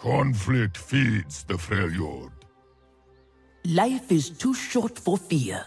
Conflict feeds the Freljord. Life is too short for fear.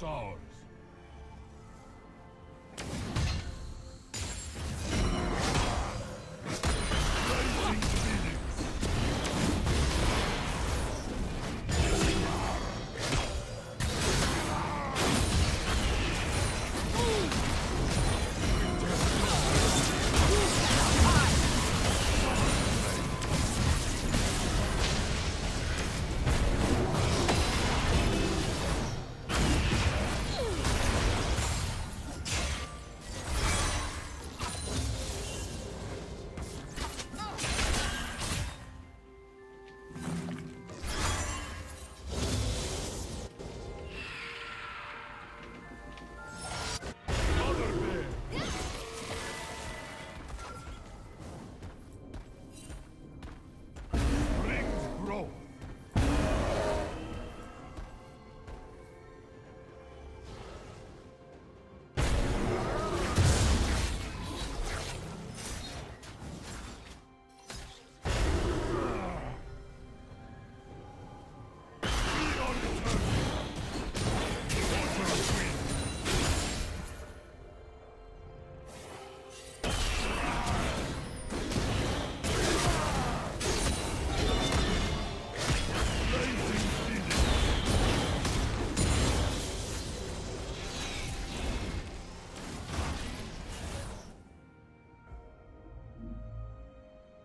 It's.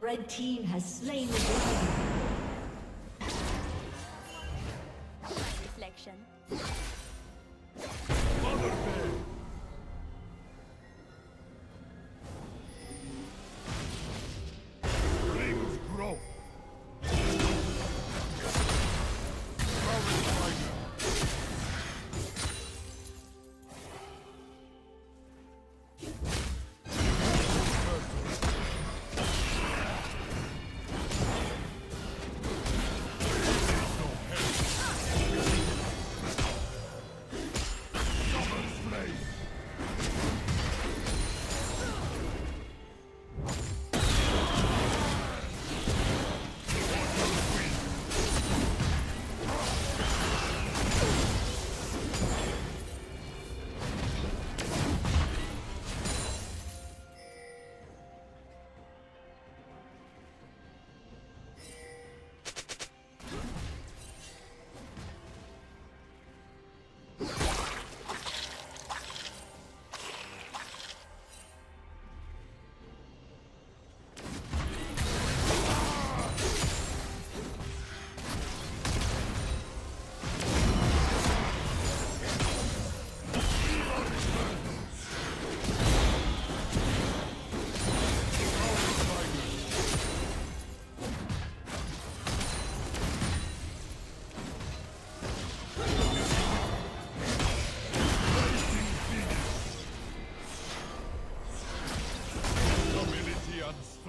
Red team has slain the dragon. Reflection.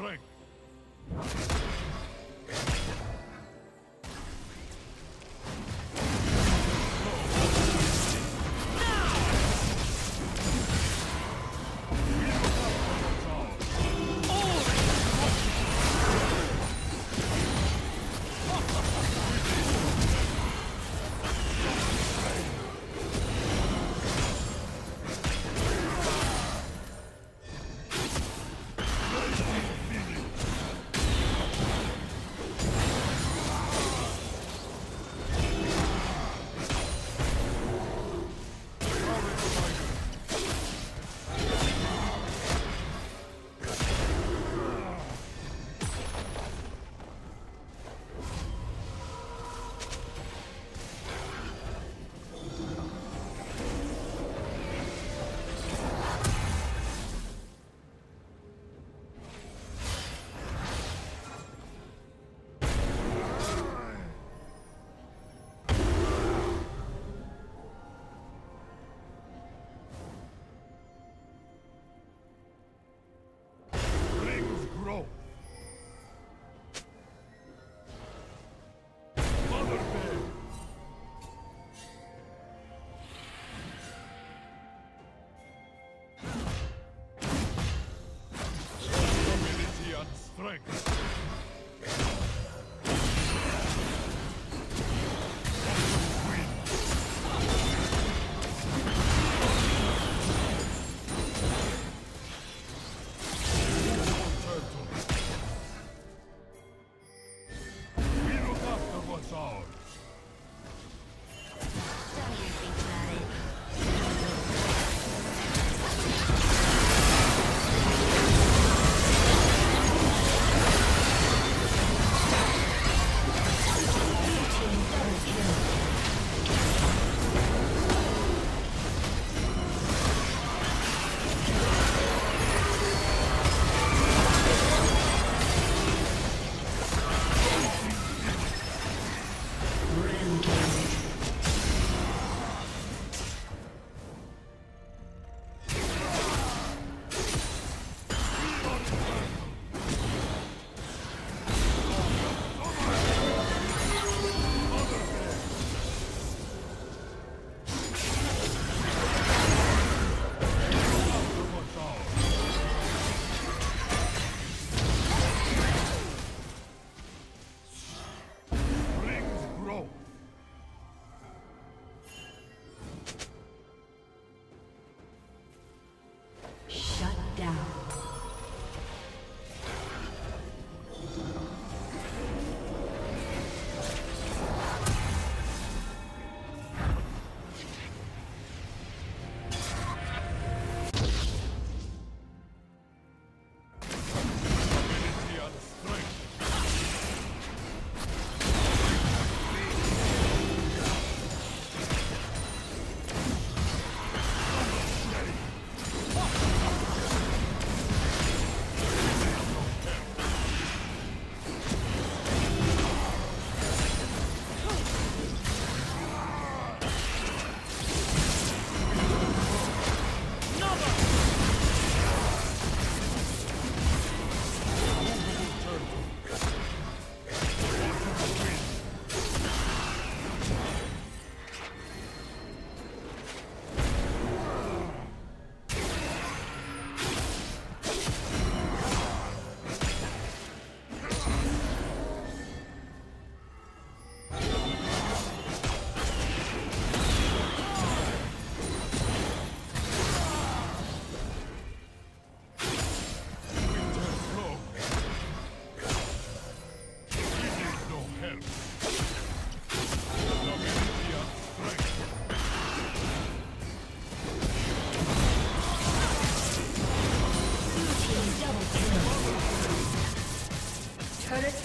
strength.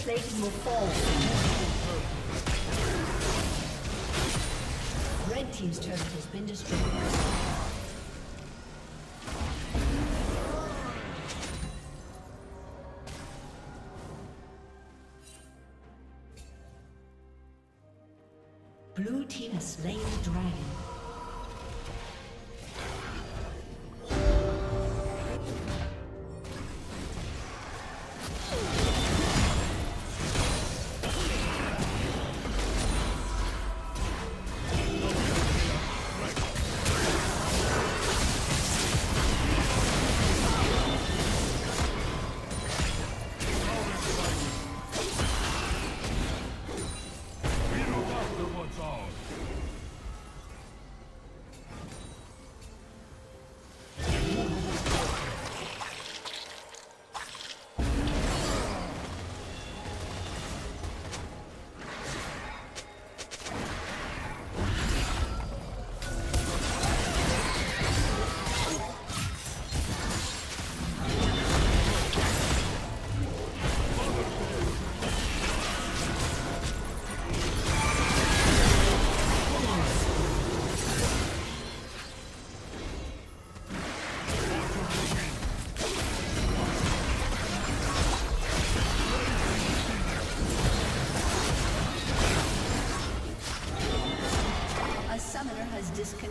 Plating will fall. Red Team's turret has been destroyed. Blue team has slain the dragon.